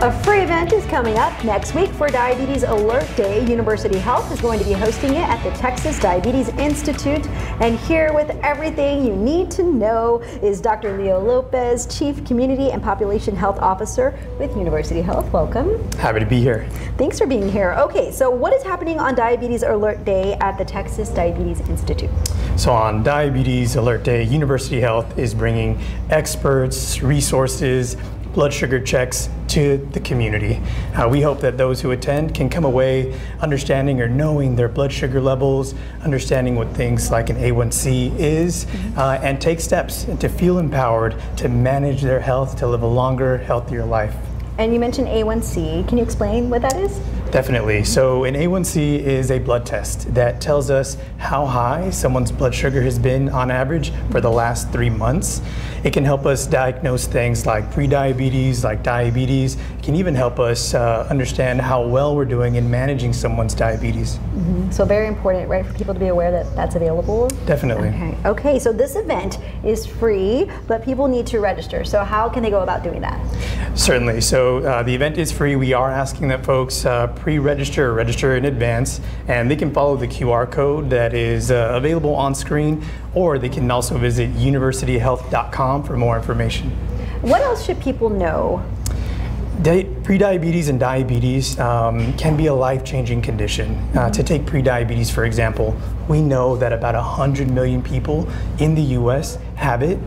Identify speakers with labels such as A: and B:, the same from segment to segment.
A: A free event is coming up next week for Diabetes Alert Day. University Health is going to be hosting it at the Texas Diabetes Institute. And here with everything you need to know is Dr. Leo Lopez, Chief Community and Population Health Officer with University Health. Welcome.
B: Happy to be here.
A: Thanks for being here. Okay, so what is happening on Diabetes Alert Day at the Texas Diabetes Institute?
B: So on Diabetes Alert Day, University Health is bringing experts, resources, blood sugar checks to the community. Uh, we hope that those who attend can come away understanding or knowing their blood sugar levels, understanding what things like an A1C is, mm-hmm. uh, and take steps to feel empowered to manage their health to live a longer, healthier life.
A: And you mentioned A1C. Can you explain what that is?
B: Definitely. So, an A1C is a blood test that tells us how high someone's blood sugar has been on average for the last three months. It can help us diagnose things like prediabetes, like diabetes. It can even help us uh, understand how well we're doing in managing someone's diabetes.
A: Mm -hmm. So, very important, right, for people to be aware that that's available?
B: Definitely.
A: Okay. okay, so this event is free, but people need to register. So, how can they go about doing that?
B: Certainly. So, uh, the event is free. We are asking that folks uh, pre-register or register in advance, and they can follow the QR code that is uh, available on screen, or they can also visit universityhealth.com for more information.
A: What else should people know
B: Prediabetes and diabetes um, can be a life-changing condition. Uh, to take prediabetes, for example, we know that about 100 million people in the U.S. have it,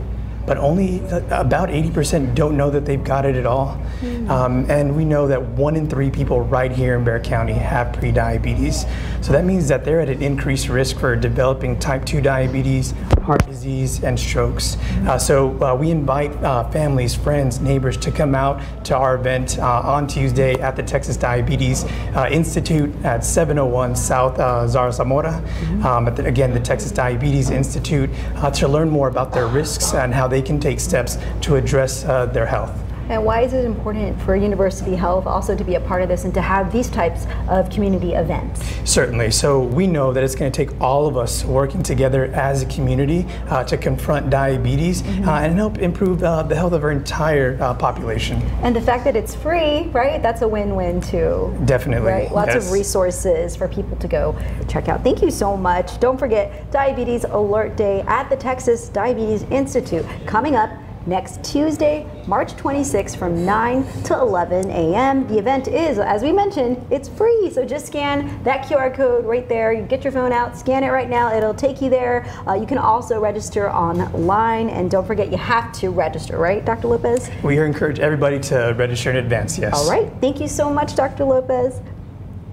B: but only about 80% don't know that they've got it at all. Mm. Um, and we know that one in three people right here in Bexar County have prediabetes. So that means that they're at an increased risk for developing type 2 diabetes, heart disease, and strokes. Uh, so uh, we invite uh, families, friends, neighbors to come out to our event uh, on Tuesday at the Texas Diabetes uh, Institute at 701 South uh, Zarzamora. Mm -hmm. um, the, again, the Texas Diabetes Institute to learn more about their risks and how they can take steps to address uh, their health.
A: And why is it important for University Health also to be a part of this and to have these types of community events?
B: Certainly. So we know that it's going to take all of us working together as a community uh, to confront diabetes mm -hmm. uh, and help improve uh, the health of our entire uh, population.
A: And the fact that it's free, right? That's a win-win too.
B: Definitely.
A: Right. Lots yes. of resources for people to go check out. Thank you so much. Don't forget Diabetes Alert Day at the Texas Diabetes Institute coming up next Tuesday, March 26th from 9 to 11 a.m. The event is, as we mentioned, it's free. So just scan that QR code right there. You get your phone out, scan it right now. It'll take you there. Uh, you can also register online. And don't forget, you have to register, right, Dr. Lopez?
B: We encourage everybody to register in advance, yes.
A: All right. Thank you so much, Dr. Lopez.